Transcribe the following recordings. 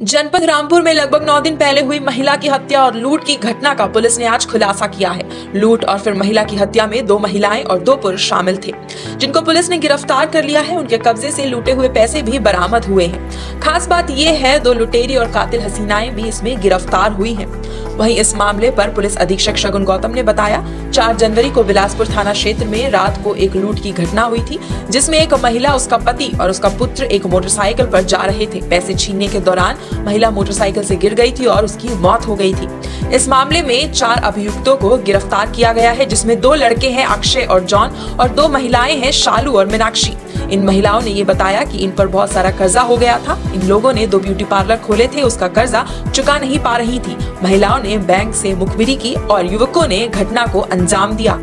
जनपद रामपुर में लगभग नौ दिन पहले हुई महिला की हत्या और लूट की घटना का पुलिस ने आज खुलासा किया है। लूट और फिर महिला की हत्या में दो महिलाएँ और दो पुरुष शामिल थे। जिनको पुलिस ने गिरफ़्तार कर लिया है, उनके कब्जे से लूटे हुए पैसे भी बरामद हुए हैं। खास बात ये है, दो लुटेरी और कातिल हसीनाएँ भी इसमें गिरफ़्तार हुई है। वही इस मामले पर पुलिस अधीक्षक शगुन गौतम ने बताया 4 जनवरी को बिलासपुर थाना क्षेत्र में रात को एक लूट की घटना हुई थी, जिसमें एक महिला, उसका पति और उसका पुत्र एक मोटरसाइकिल पर जा रहे थे। पैसे छीनने के दौरान महिला मोटरसाइकिल से गिर गई थी और उसकी मौत हो गई थी। इस मामले में चार अभियुक्तों को गिरफ़्तार किया गया है, जिसमें दो लड़के हैं, अक्षय और जॉन, और दो महिलाएँ हैं, शालू और मीनाक्षी। इन महिलाओं ने ये बताया कि इन पर बहुत सारा कर्जा हो गया था। इन लोगों ने दो ब्यूटी पार्लर खोले थे, उसका कर्जा चुका नहीं पा रही थी। महिलाओं ने बैंक से मुखबिरी की और युवकों ने घटना को अंजाम दिया।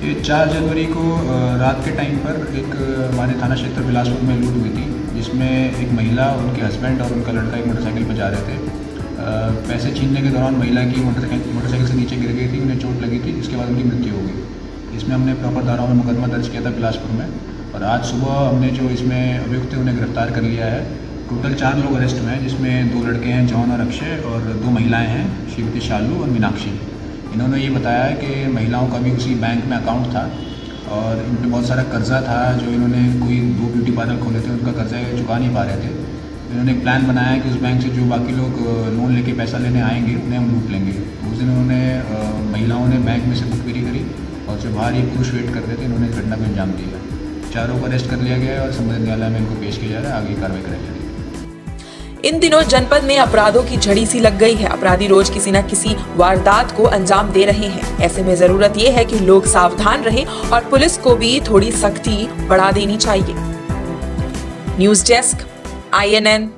ये चार जनवरी को रात के टाइम पर एक हमारे थाना क्षेत्र बिलासपुर में लूट हुई थी, जिसमें एक महिला उनके हस्बैंड और उनका लड़का एक मोटरसाइकिल पर जा रहे थे। पैसे छीनने के दौरान महिला की मोटरसाइकिल मोटरसाइकिल से नीचे गिर गई थी, उन्हें चोट लगी थी, इसके बाद उनकी मृत्यु हो गई। इसमें हमने प्रॉपर धाराओं में मुकदमा दर्ज किया था बिलासपुर में। और आज सुबह हमने जो इसमें अभियुक्त उन्हें गिरफ़्तार कर लिया है, टोटल चार लोग अरेस्ट हुए हैं, जिसमें दो लड़के हैं, जॉन और अक्षय, और दो महिलाएँ हैं, श्रीमती शालू और मीनाक्षी। इन्होंने ये बताया कि महिलाओं का भी उसी बैंक में अकाउंट था, और इन पर बहुत सारा कर्जा था, जो इन्होंने कोई दो ब्यूटी पार्लर खोले थे, उनका कर्जा चुका नहीं पा रहे थे। इन्होंने एक प्लान बनाया कि उस बैंक से जो बाकी लोग लोन लेके पैसा लेने आएँगे उन्हें हम लूट लेंगे। उस दिन उन्होंने महिलाओं ने बैंक में से बुकवेरी करी, और जो बाहर ये पुरुष वेट करते थे, इन्होंने घटना को अंजाम दिया। चारों को अरेस्ट कर लिया गया है और संबंधित न्यायालय में इनको पेश किया जा रहा है। आगे कार्रवाई कराई जाएगी इन दिनों जनपद में अपराधों की झड़ी सी लग गई है। अपराधी रोज किसी न किसी वारदात को अंजाम दे रहे हैं। ऐसे में ज़रूरत ये है कि लोग सावधान रहें और पुलिस को भी थोड़ी सख्ती बढ़ा देनी चाहिए। News desk INN